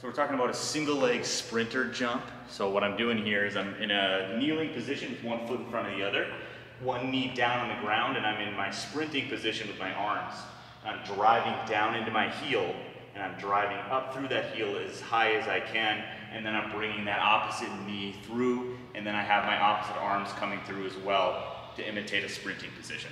So we're talking about a single leg sprinter jump. So what I'm doing here is I'm in a kneeling position with one foot in front of the other, one knee down on the ground, and I'm in my sprinting position with my arms. I'm driving down into my heel, and I'm driving up through that heel as high as I can, and then I'm bringing that opposite knee through, and then I have my opposite arms coming through as well to imitate a sprinting position.